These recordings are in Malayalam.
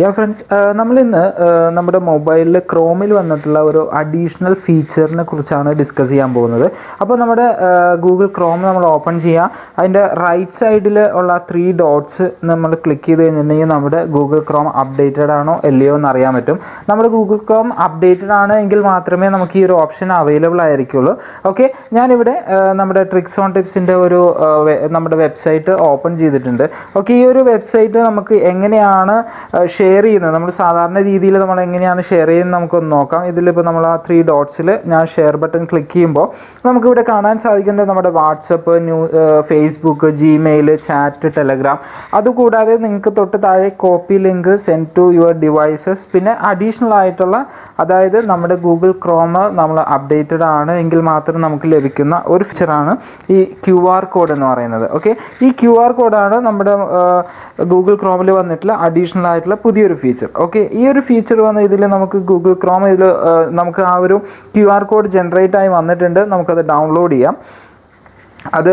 യാ ഫ്രണ്ട്സ് നമ്മൾ ഇന്ന് നമ്മുടെ മൊബൈലിൽ ക്രോമിൽ വന്നിട്ടുള്ള ഒരു അഡീഷണൽ ഫീച്ചറിനെ കുറിച്ചാണ് ഡിസ്കസ് ചെയ്യാൻ പോകുന്നത്. അപ്പോൾ നമ്മുടെ ഗൂഗിൾ ക്രോം നമ്മൾ ഓപ്പൺ ചെയ്യുക അതിന്റെ റൈറ്റ് സൈഡിൽ ഉള്ള ത്രീ ഡോട്ട്സ് നമ്മൾ ക്ലിക്ക് ചെയ്ത് കഴിഞ്ഞിട്ടുണ്ടെങ്കിൽ നമ്മുടെ ഗൂഗിൾ ക്രോം അപ്ഡേറ്റഡ് ആണോ അല്ലയോ എന്ന് അറിയാൻ പറ്റും. നമ്മുടെ ഗൂഗിൾ ക്രോം അപ്ഡേറ്റഡ് ആണ് എങ്കിൽ മാത്രമേ നമുക്ക് ഈ ഒരു ഓപ്ഷൻ അവൈലബിൾ ആയിരിക്കുള്ളൂ. ഓക്കെ ഞാനിവിടെ ആ, നമ്മുടെ ട്രിക്സ് ഓൺ ടിപ്സിന്റെ ഒരു നമ്മുടെ വെബ്സൈറ്റ് ഓപ്പൺ ചെയ്തിട്ടുണ്ട്. ഓക്കെ ഈ ഒരു വെബ്സൈറ്റ് നമുക്ക് എങ്ങനെയാണ് ഷെയർ ചെയ്യുന്നത്. നമ്മൾ സാധാരണ രീതിയിൽ നമ്മൾ എങ്ങനെയാണ് ഷെയർ ചെയ്യുന്നത് നമുക്കൊന്ന് നോക്കാം. ഇതിലിപ്പോൾ നമ്മൾ ആ ത്രീ ഡോട്ട്സിൽ ഞാൻ ഷെയർ ബട്ടൺ ക്ലിക്ക് ചെയ്യുമ്പോൾ നമുക്കിവിടെ കാണാൻ സാധിക്കുന്നത് നമ്മുടെ WhatsApp new Facebook Gmail chat Telegram അതുകൂടാതെ നിങ്ങൾക്ക് തൊട്ട് താഴെ copy link send to your devices പിന്നെ അഡീഷണൽ ആയിട്ടുള്ള അതായത് നമ്മുടെ ഗൂഗിൾ ക്രോമ് നമ്മൾ അപ്ഡേറ്റഡ് ആണ് എങ്കിൽ മാത്രം നമുക്ക് ലഭിക്കുന്ന ഒരു ഫീച്ചറാണ് ഈ ക്യു ആർ കോഡ് എന്ന് പറയുന്നത്. ഓക്കെ ഈ ക്യു ആർ കോഡാണ് നമ്മുടെ ഗൂഗിൾ ക്രോമിൽ വന്നിട്ടുള്ള അഡീഷണൽ ആയിട്ടുള്ള പുതിയൊരു ഫീച്ചർ ഓക്കെ ഈ ഒരു ഫീച്ചർ വന്ന ഇതിൽ നമുക്ക് ഗൂഗിൾ ക്രോം ഇതിൽ നമുക്ക് ആ ഒരു ക്യു ആർ കോഡ് ജനറേറ്റ് ആയി വന്നിട്ടുണ്ട്. നമുക്കത് ഡൗൺലോഡ് ചെയ്യാം. അത്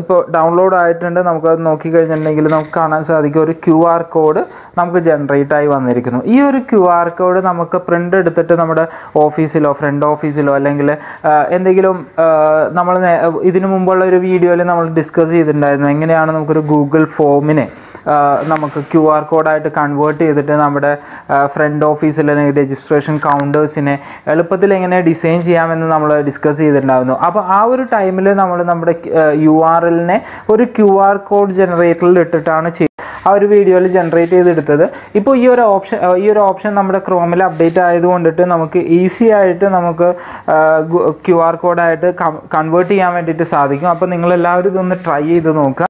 ഇപ്പോൾ ഡൗൺലോഡ് ആയിട്ടുണ്ട്. നമുക്കത് നോക്കിക്കഴിഞ്ഞിട്ടുണ്ടെങ്കിൽ നമുക്ക് കാണാൻ സാധിക്കും. ഒരു ക്യു ആർ കോഡ് നമുക്ക് ജനറേറ്റ് ആയി വന്നിരിക്കുന്നു. ഈ ഒരു ക്യു ആർ കോഡ് നമുക്ക് പ്രിന്റ് എടുത്തിട്ട് നമ്മുടെ ഓഫീസിലോ ഫ്രണ്ട് ഓഫീസിലോ അല്ലെങ്കിൽ എന്തെങ്കിലും നമ്മൾ ഇതിനു മുമ്പുള്ള ഒരു വീഡിയോയിൽ നമ്മൾ ഡിസ്കസ് ചെയ്തിട്ടുണ്ടായിരുന്നു. എങ്ങനെയാണ് നമുക്കൊരു ഗൂഗിൾ ഫോമിനെ നമുക്ക് ക്യു ആർ കോഡായിട്ട് കൺവേർട്ട് ചെയ്തിട്ട് നമ്മുടെ ഫ്രണ്ട് ഓഫീസിൽ അല്ലെങ്കിൽ രജിസ്ട്രേഷൻ കൗണ്ടേഴ്സിനെ എളുപ്പത്തിൽ എങ്ങനെ ഡിസൈൻ ചെയ്യാമെന്ന് നമ്മൾ ഡിസ്കസ് ചെയ്തിട്ടുണ്ടായിരുന്നു. അപ്പോൾ ആ ഒരു ടൈമിൽ നമ്മൾ നമ്മുടെ യു ആർ എല്ലിനെ ഒരു ക്യു ആർ കോഡ് ജനറേറ്ററിൽ ഇട്ടിട്ടാണ് ചെയ്യുന്നത് ആ ഒരു വീഡിയോയിൽ ജനറേറ്റ് ചെയ്തെടുത്തത്. ഇപ്പോൾ ഈ ഒരു ഓപ്ഷൻ ഈ ഒരു ഓപ്ഷൻ നമ്മുടെ ക്രോമിൽ അപ്ഡേറ്റ് ആയതുകൊണ്ടിട്ട് നമുക്ക് ഈസി ആയിട്ട് നമുക്ക് ക്യു ആർ കോഡായിട്ട് കൺവേർട്ട് ചെയ്യാൻ വേണ്ടിയിട്ട് സാധിക്കും. അപ്പോൾ നിങ്ങളെല്ലാവരും ഇതൊന്ന് ട്രൈ ചെയ്ത് നോക്കുക.